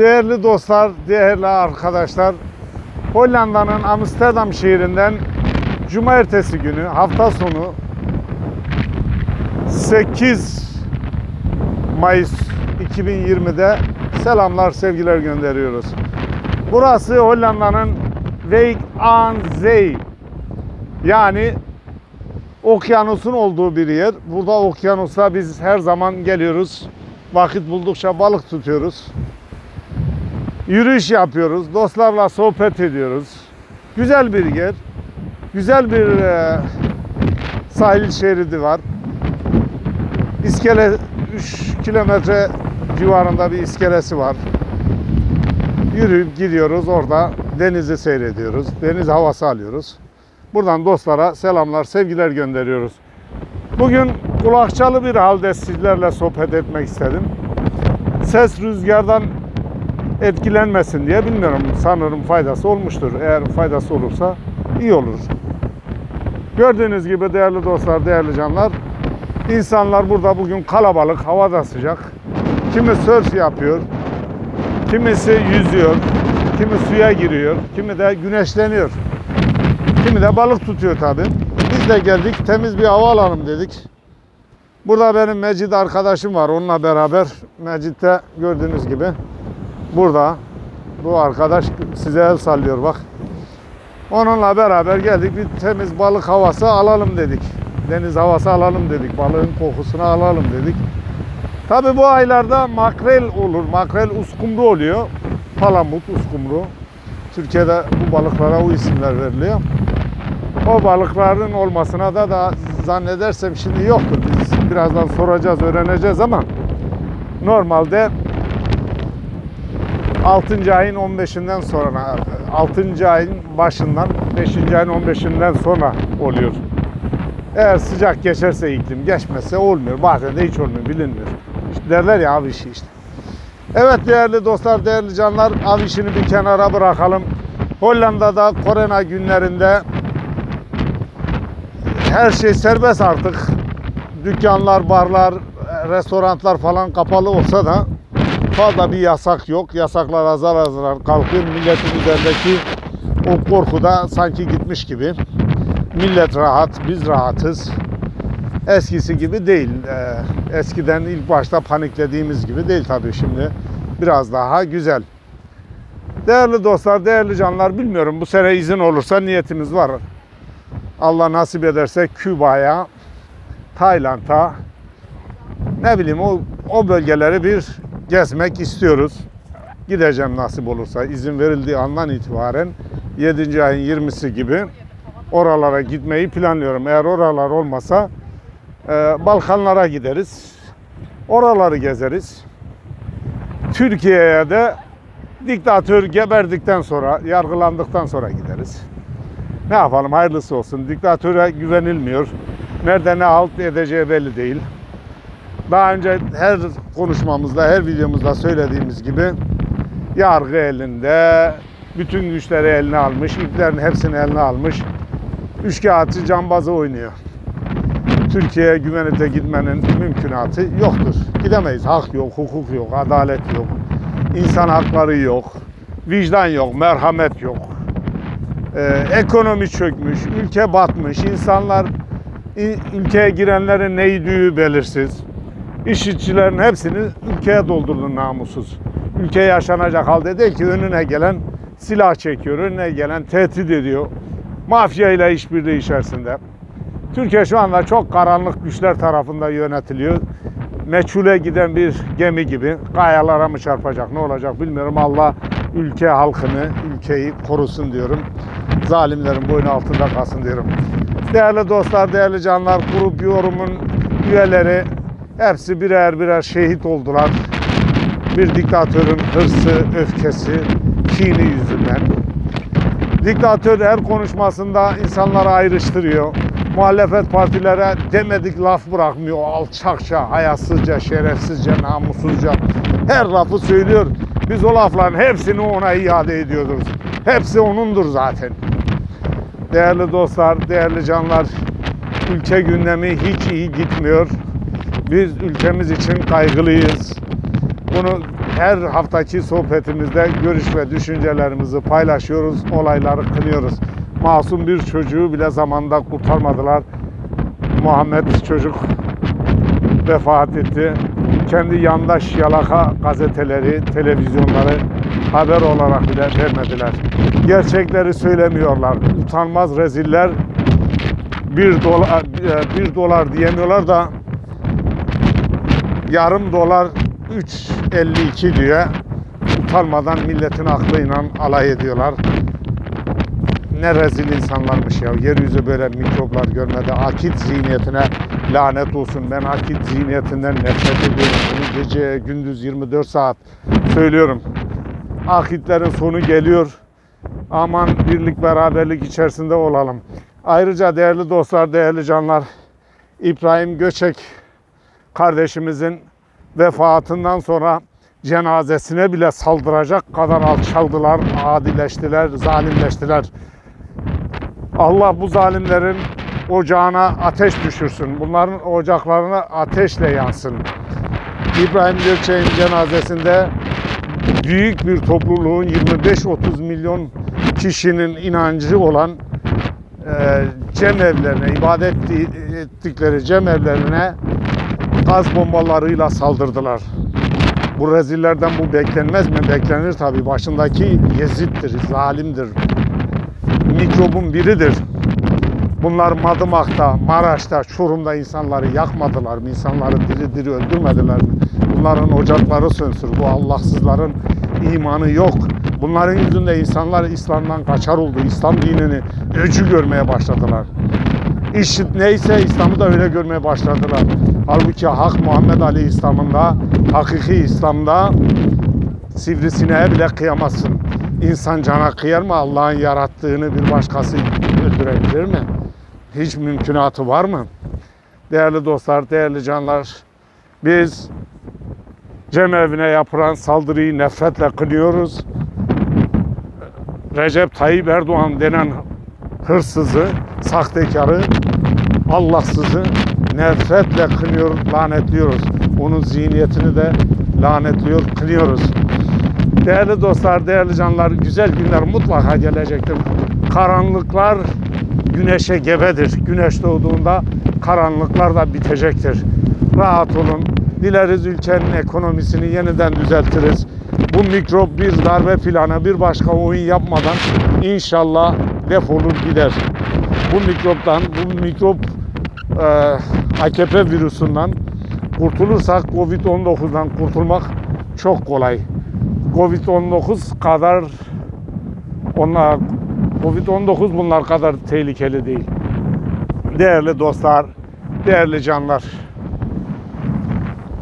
Değerli dostlar, değerli arkadaşlar, Hollanda'nın Amsterdam şehrinden Cuma ertesi günü, hafta sonu 8 Mayıs 2020'de selamlar, sevgiler gönderiyoruz. Burası Hollanda'nın Wijk aan Zee yani okyanusun olduğu bir yer. Burada okyanusta biz her zaman geliyoruz. Vakit buldukça balık tutuyoruz. Yürüyüş yapıyoruz. Dostlarla sohbet ediyoruz. Güzel bir yer. Güzel bir e, sahil şeridi var. İskele 3 kilometre civarında bir iskelesi var. Yürüyüp gidiyoruz orada denizi seyrediyoruz. Deniz havası alıyoruz. Buradan dostlara selamlar, sevgiler gönderiyoruz. Bugün kulakçalı bir halde sizlerle sohbet etmek istedim. Ses rüzgardan etkilenmesin diye bilmiyorum. Sanırım faydası olmuştur. Eğer faydası olursa iyi olur. Gördüğünüz gibi değerli dostlar, değerli canlar, insanlar burada bugün kalabalık, hava da sıcak. Kimi sörf yapıyor, kimisi yüzüyor, kimi suya giriyor, kimi de güneşleniyor. Kimi de balık tutuyor tabi. Biz de geldik temiz bir hava alalım dedik. Burada benim Mecid arkadaşım var. Onunla beraber Mecid de gördüğünüz gibi burada. Bu arkadaş size el sallıyor bak. Onunla beraber geldik bir temiz balık havası alalım dedik. Deniz havası alalım dedik. Balığın kokusunu alalım dedik. Tabi bu aylarda makrel olur. Makrel uskumru oluyor. Palamut uskumru. Türkiye'de bu balıklara o isimler veriliyor. O balıkların olmasına da da zannedersem şimdi yoktur. Biz birazdan soracağız, öğreneceğiz ama normalde 6. ayın 15'inden sonra 6. ayın başından 5. ayın 15'inden sonra oluyor. Eğer sıcak geçerse iklim geçmezse olmuyor. Bazen de hiç olmuyor bilinmiyor. İşte derler ya av işi işte. Evet değerli dostlar, değerli canlar av bir kenara bırakalım. Hollanda'da korona günlerinde her şey serbest artık. Dükkanlar, barlar, restoranlar falan kapalı olsa da fazla bir yasak yok. Yasaklar azar azar kalkıyor. Milletin üzerindeki o korku da sanki gitmiş gibi. Millet rahat, biz rahatız. Eskisi gibi değil. Ee, Eskiden ilk başta paniklediğimiz gibi değil tabii şimdi. Biraz daha güzel. Değerli dostlar, değerli canlar bilmiyorum bu sene izin olursa niyetimiz var. Allah nasip ederse Küba'ya, Tayland'a ne bileyim o, o bölgeleri bir gezmek istiyoruz. Gideceğim nasip olursa izin verildiği andan itibaren 7. ayın 20'si gibi oralara gitmeyi planlıyorum. Eğer oralar olmasa e, Balkanlara gideriz. Oraları gezeriz. Türkiye'ye de diktatör geberdikten sonra, yargılandıktan sonra gideriz. Ne yapalım hayırlısı olsun. Diktatöre güvenilmiyor. Nerede ne halt edeceği belli değil. Daha önce her konuşmamızda, her videomuzda söylediğimiz gibi yargı elinde, bütün güçleri eline almış, iplerin hepsini eline almış. Üçkağıtçı cambazı oynuyor. Türkiye'ye güvenip de gitmenin mümkünatı yoktur. Gidemeyiz. Hak yok, hukuk yok, adalet yok. insan hakları yok. Vicdan yok, merhamet yok. Ee, ekonomi çökmüş, ülke batmış, insanlar ülkeye girenlerin neydiği belirsiz. İşçilerin hepsini ülkeye doldurdu namussuz. Ülke yaşanacak halde değil ki önüne gelen silah çekiyor, önüne gelen tehdit ediyor. Mafya ile işbirliği içerisinde. Türkiye şu anda çok karanlık güçler tarafından yönetiliyor. Meçhule giden bir gemi gibi kayalara mı çarpacak ne olacak bilmiyorum. Allah ülke halkını, ülkeyi korusun diyorum. Zalimlerin boynu altında kalsın diyorum. Değerli dostlar, değerli canlar, grup yorumun üyeleri hepsi birer birer şehit oldular. Bir diktatörün hırsı, öfkesi, kini yüzünden. Diktatör her konuşmasında insanları ayrıştırıyor. Muhalefet partilere demedik laf bırakmıyor. Alçakça, hayasızca, şerefsizce, namussuzca her lafı söylüyor. Biz o lafların hepsini ona iade ediyoruz. Hepsi onundur zaten. Değerli dostlar, değerli canlar, ülke gündemi hiç iyi gitmiyor. Biz ülkemiz için kaygılıyız. Bunu her haftaki sohbetimizde görüş ve düşüncelerimizi paylaşıyoruz, olayları kınıyoruz. Masum bir çocuğu bile zamanda kurtarmadılar. Muhammed çocuk vefat etti. Kendi yandaş yalaka gazeteleri, televizyonları haber olarak bile vermediler. Gerçekleri söylemiyorlar. Utanmaz reziller bir dolar, bir dolar diyemiyorlar da yarım dolar 3.52 diye utanmadan milletin aklıyla alay ediyorlar. Ne rezil insanlarmış ya. Yeryüzü böyle mikroplar görmedi. Akit zihniyetine lanet olsun. Ben akit zihniyetinden nefret ediyorum. Bunu gece gündüz 24 saat söylüyorum. Akitlerin sonu geliyor. Aman birlik beraberlik içerisinde olalım. Ayrıca değerli dostlar, değerli canlar, İbrahim Göçek kardeşimizin vefatından sonra cenazesine bile saldıracak kadar alçaldılar, adileştiler, zalimleştiler. Allah bu zalimlerin ocağına ateş düşürsün. Bunların ocaklarına ateşle yansın. İbrahim Gökçek'in cenazesinde büyük bir topluluğun 25-30 milyon kişinin inancı olan e, cemevlerine, ibadet ettikleri cemevlerine gaz bombalarıyla saldırdılar. Bu rezillerden bu beklenmez mi? Beklenir tabii. Başındaki Yezid'dir, zalimdir. Mikrobun biridir. Bunlar Madımak'ta, Maraş'ta, Çorum'da insanları yakmadılar mı? İnsanları diri diri öldürmediler mi? Bunların ocakları sönsün. Bu Allahsızların imanı yok. Bunların yüzünde insanlar İslam'dan kaçar oldu. İslam dinini öcü görmeye başladılar. İşit neyse İslam'ı da öyle görmeye başladılar. Halbuki Hak Muhammed Aleyhisselam'ında, hakiki İslam'da sivrisineğe bile kıyamazsın. İnsan cana kıyar mı? Allah'ın yarattığını bir başkası öldürebilir mi? Hiç mümkünatı var mı? Değerli dostlar, değerli canlar, biz cemevine yapılan saldırıyı nefretle kınıyoruz. Recep Tayyip Erdoğan denen hırsızı, sahtekarı, Allahsızı nefretle kınıyor, lanetliyoruz. Onun zihniyetini de lanetliyor, kınıyoruz. Değerli dostlar, değerli canlar, güzel günler mutlaka gelecektir. Karanlıklar güneşe gebedir. Güneş doğduğunda karanlıklar da bitecektir. Rahat olun. Dileriz ülkenin ekonomisini yeniden düzeltiriz. Bu mikrop bir darbe planı, bir başka oyun yapmadan inşallah defolur gider. Bu mikroptan, bu mikrop e, AKP virüsünden kurtulursak Covid-19'dan kurtulmak çok kolay. Covid-19 kadar onlar Covid-19 bunlar kadar tehlikeli değil. Değerli dostlar, değerli canlar.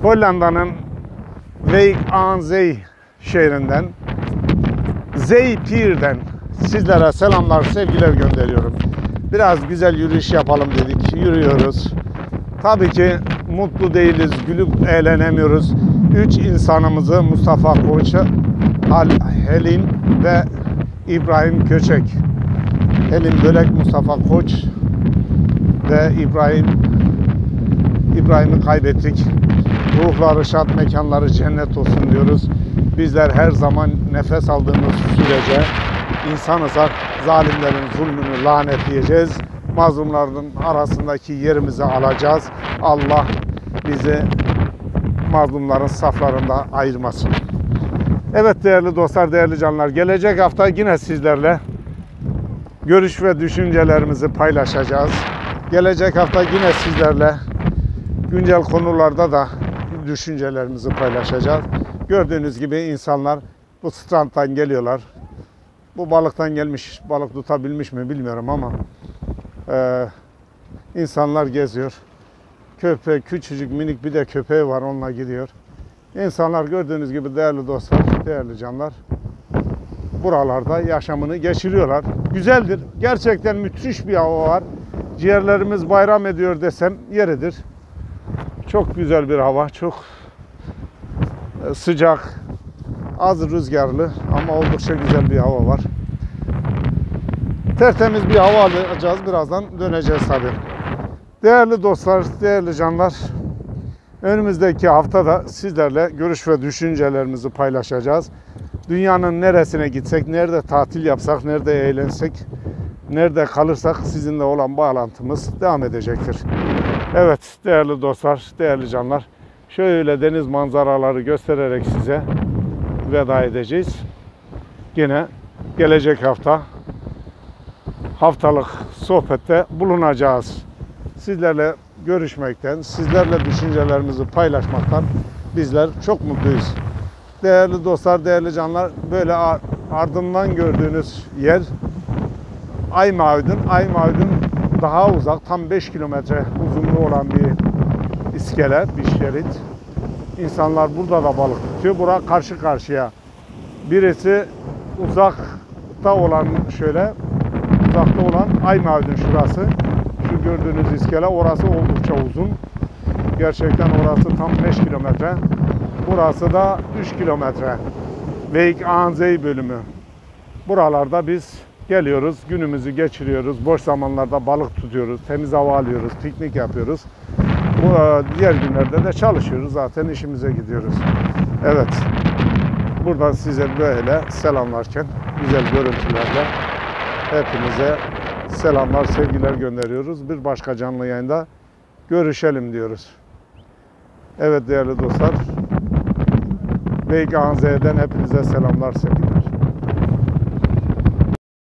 Hollanda'nın Wijk aan Zee şehrinden Zeypir'den sizlere selamlar, sevgiler gönderiyorum. Biraz güzel yürüyüş yapalım dedik. Yürüyoruz. Tabii ki mutlu değiliz, gülüp eğlenemiyoruz. Üç insanımızı Mustafa Koç'a, Helin ve İbrahim Köçek. Helin Bölek, Mustafa Koç ve İbrahim İbrahim'i kaybettik. Ruhları şad, mekanları cennet olsun diyoruz. Bizler her zaman nefes aldığımız sürece insanızsak zalimlerin zulmünü lanetleyeceğiz. Mazlumların arasındaki yerimizi alacağız. Allah bizi mazlumların saflarında ayırmasın. Evet değerli dostlar, değerli canlar. Gelecek hafta yine sizlerle görüş ve düşüncelerimizi paylaşacağız. Gelecek hafta yine sizlerle güncel konularda da düşüncelerimizi paylaşacağız. Gördüğünüz gibi insanlar bu strandtan geliyorlar. Bu balıktan gelmiş, balık tutabilmiş mi bilmiyorum ama e, insanlar geziyor. Köpek, küçücük minik bir de köpeği var onunla gidiyor. İnsanlar gördüğünüz gibi değerli dostlar, değerli canlar buralarda yaşamını geçiriyorlar. Güzeldir. Gerçekten müthiş bir hava var. Ciğerlerimiz bayram ediyor desem yeridir. Çok güzel bir hava, çok sıcak, az rüzgarlı ama oldukça güzel bir hava var. Tertemiz bir hava alacağız. Birazdan döneceğiz tabii. Değerli dostlar, değerli canlar. Önümüzdeki haftada sizlerle görüş ve düşüncelerimizi paylaşacağız. Dünyanın neresine gitsek, nerede tatil yapsak, nerede eğlensek, nerede kalırsak sizinle olan bağlantımız devam edecektir. Evet değerli dostlar, değerli canlar. Şöyle deniz manzaraları göstererek size veda edeceğiz. Yine gelecek hafta haftalık sohbette bulunacağız. Sizlerle görüşmekten, sizlerle düşüncelerimizi paylaşmaktan bizler çok mutluyuz. Değerli dostlar, değerli canlar, böyle ar- ardından gördüğünüz yer Ay Mavidin. Ay Mavidin daha uzak, tam 5 kilometre uzunluğu olan bir iskele, bir şerit. İnsanlar burada da balık tutuyor. Bura karşı karşıya. Birisi uzakta olan şöyle, uzakta olan Ay Mavidin şurası. Şu gördüğünüz iskele, orası oldukça uzun. Gerçekten orası tam 5 kilometre. Burası da 3 kilometre. Veik Anzey bölümü. Buralarda biz geliyoruz, günümüzü geçiriyoruz. Boş zamanlarda balık tutuyoruz, temiz hava alıyoruz, piknik yapıyoruz. Bu e, diğer günlerde de çalışıyoruz. Zaten işimize gidiyoruz. Evet. Burada size böyle selamlarken güzel görüntülerle hepinize selamlar, sevgiler gönderiyoruz. Bir başka canlı yayında görüşelim diyoruz. Evet değerli dostlar. Beyk Anze'den hepinize selamlar, sevgiler.